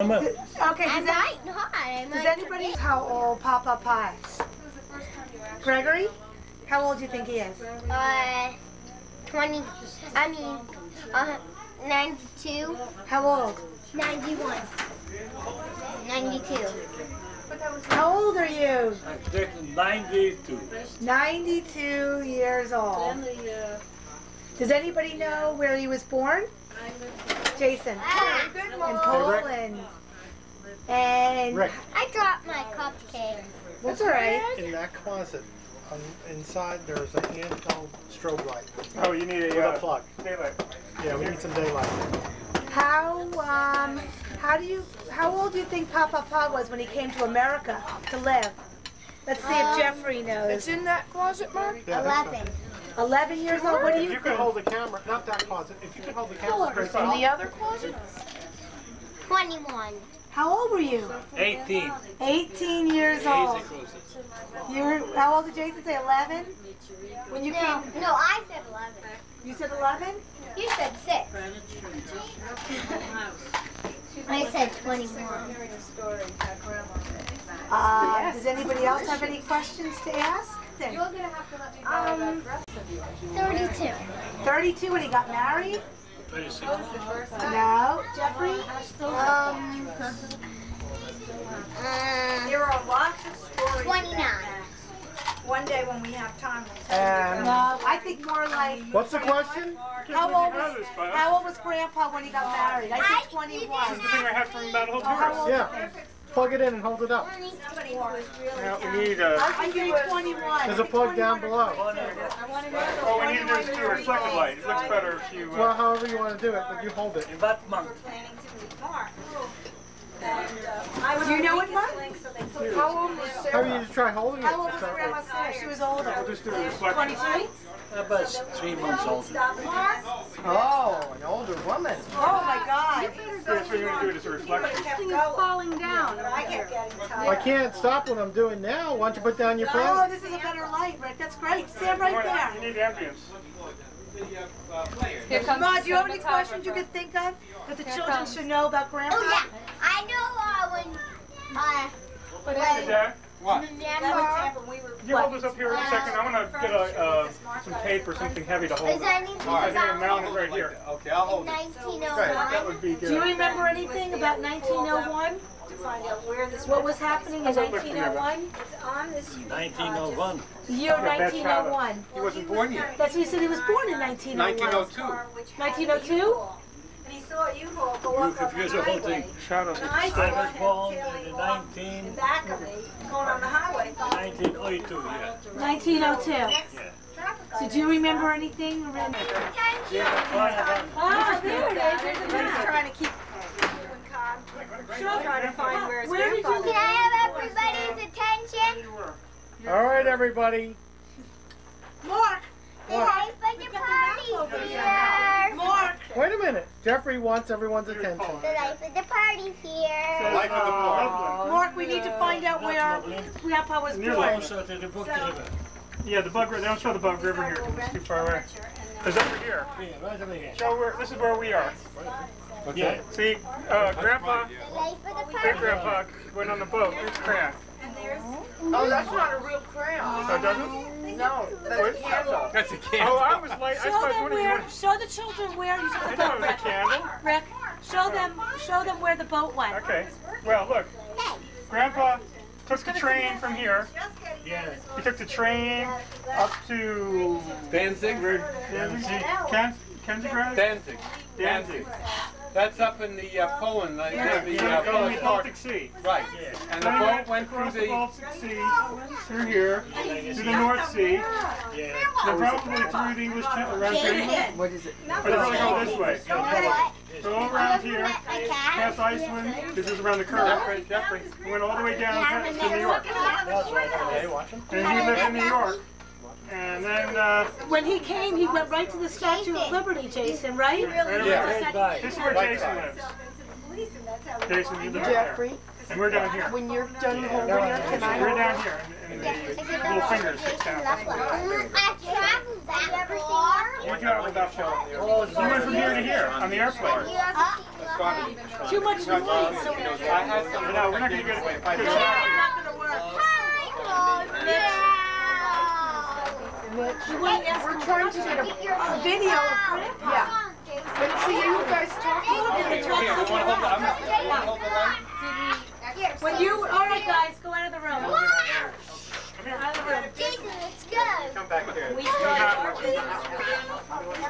Okay, I does, might not. I does might anybody how old Papa Pie? Gregory? How old do you think he is? Uh, 20, I mean, uh, 92, How old? 91, 92. How old are you? I'm 92. 92 years old. Does anybody know where he was born? Jason. Ah, In Poland. And Rick, I dropped my cupcake. that's all right. in that closet, on, inside there's a handheld strobe light Oh, you need with a a uh, plug. daylight. Yeah, we need some daylight. How um how do you how old do you think Papa Pa was when he came to America to live? Let's see if Um, Jeffrey knows. It's in that closet, Mark? Yeah, that's 11. 11 years old. What do If you you could think? hold the camera, not that closet, if you could hold the camera straight In up. the other closet? 21. How old were you? 18. 18 years old. You were how old did Jason say? 11? When you No, came, no, I said 11. you said 11? You said 6. I said 21. Uh, does anybody else have any questions to ask? Then. Um, 32. 32 when he got married? 36. No. Jeffrey? Um, uh, There are lots of stories. 29. One day when we have time, we'll tell you. No. I think more like What's the question? how old was how old was Grandpa when he got married? I think 21. This is the thing I have from Battle Oh, how Tours. old do you Yeah. Think? Plug it in and hold it up. Somebody who was really Yeah, we need uh, I think you're 21. There's a plug down below. I want oh, we need to do is a reflective light. It looks better if you. Well, Uh, however you want to do it, but you hold it. In what month? Planning to move farm. And uh, I was You know what, Mark? Weakest Link, so they put How old was How Sarah? about you just try holding it? How old was Grandma? Sarah? She was older. we'll just do a reflective. 22? About three months old. stop and ask. Oh, an older woman. Oh my God. Yeah, that's what you're gonna do it as a reflection. kept going. falling down. But I kept getting I can't stop what I'm doing now. Why don't you put down your phone? Oh, this is a better light, Rick. That's great. Stand right there. You need ambience. Here comes Ma, do you have any questions you could think of that the children should know about Grandpa? Oh, yeah. I know when, Hey, when, Dad, That was remember, we were. can you hold this up here in a second? I wanna get a, uh, some tape or something heavy to hold is it. anything I think I'm about mounting it right here. Okay, I'll hold it. That would be Do you remember anything about 1901? To find out where this. What was happening in How's that look for you, 1901? It's on this. 1901. Year 1901. He wasn't born yet. That's what he said he was born in 1901. 1902. 1902? And he saw a U-Haul go You up on confuse the the whole highway. thing. Shadows. And I I saw was him born tailing in off 19 in back of me, going on the highway. 1902, yeah. 1902. Yeah. So do you remember anything? Yeah, fine about Oh, there it is. There's a He's trying to keep calm, trying to find where his Where did you grandfather. Can I have everybody's attention? All right, everybody. Mark! The life of the party's here. Mark! Wait a minute. Jeffrey wants everyone's attention. The life of the party's here. The life of the party. Mark, we need to find out where Grandpa was Near born. closer to the Bug river. Yeah, the Bug River, they don't show the Bug River here, 'cause it's too far away. It's over here. Yeah, right over here. Show where, this is where we are. What's Yeah. that? See, uh, Grandpa, The life of the great party. grandpa went on the boat, it's crayon. Oh, that's not a real crayon. Oh, doesn't? No, that's a candle. That's a Oh, candle. I was like, I Show them what do you where, show the children where you I took the boat, it was Rick. candle. Rick, show them, show them where the boat went. Okay, well, look, Grandpa took the train from here. Yeah. He took the train up to Danzig? Ken, Kenzigrad? Danzig. Danzig. That's up in the uh, Poland, like, Yeah, the yeah, uh, in the Baltic Sea. Right. Yeah. And the boat went through across the the, Baltic Sea, through here, to the North Sea, Yeah. then probably through the English Channel, around Greenland. What is it? Or they probably go this way. You know what? Go around here, met past Iceland, this is around the curve. Jeffrey, Jeffrey. He went all the way down to New York. That's right over there. And he lived in New York. And then, uh, When he came, he went right to the Statue of Liberty, Jason, right? right over Yeah. there. Right by. This is where Right Jason lives. Police, and that's how we- Jason, you live right there. Jeffrey, And we're down here. when you're done holding it, can I We're hold down here, and the little fingers stick down. I traveled that far. You traveled that far. You went from here to here on the airplane. You ever seen Too much noise. I had some. No, we're not gonna get it. It's not gonna work. You wouldn't ask We're trying to get a, A video of yeah. But see, you guys talking. Here, here, you wanna hold the, I'm, you wanna hold the light? When you, all right, guys, go out of the room. Out of the room. Jason, let's go. Come back here. We start our We need tape.